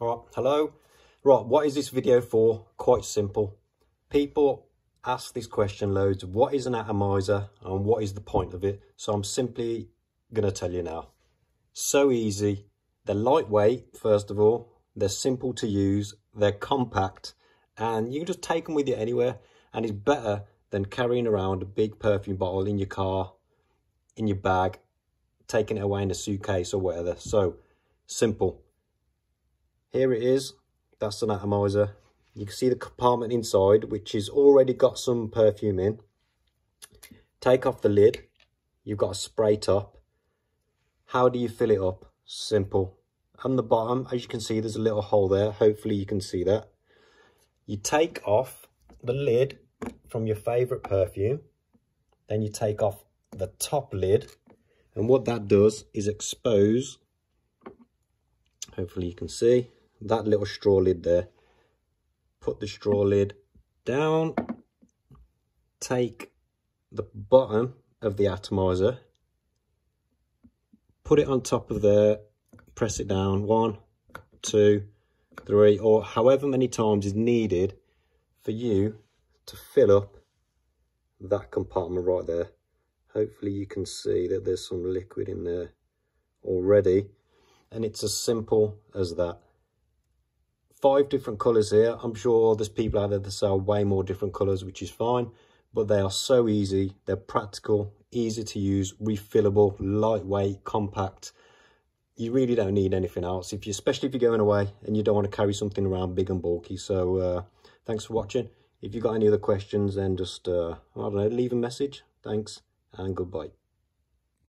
All right, hello. Right, what is this video for? Quite simple. People ask this question loads. What is an atomizer and what is the point of it? So I'm simply going to tell you now. So easy. They're lightweight, first of all. They're simple to use. They're compact. And you can just take them with you anywhere. And it's better than carrying around a big perfume bottle in your car, in your bag, taking it away in a suitcase or whatever. So, simple. Here it is. That's an atomizer. You can see the compartment inside, which has already got some perfume in. Take off the lid. You've got a spray top. How do you fill it up? Simple. On the bottom, as you can see, there's a little hole there. Hopefully you can see that. You take off the lid from your favourite perfume. Then you take off the top lid. And what that does is expose, hopefully you can see, that little straw lid there. Put the straw lid down. Take the bottom of the atomizer. Put it on top of there. Press it down. One, two, three, or however many times is needed for you to fill up that compartment right there. Hopefully you can see that there's some liquid in there already. And it's as simple as that five different colours here. I'm sure there's people out there that sell way more different colours, which is fine. But they are so easy. They're practical, easy to use, refillable, lightweight, compact. You really don't need anything else, if you, especially if you're going away and you don't want to carry something around big and bulky. So uh, thanks for watching. If you've got any other questions, then just, uh, I don't know, leave a message. Thanks and goodbye.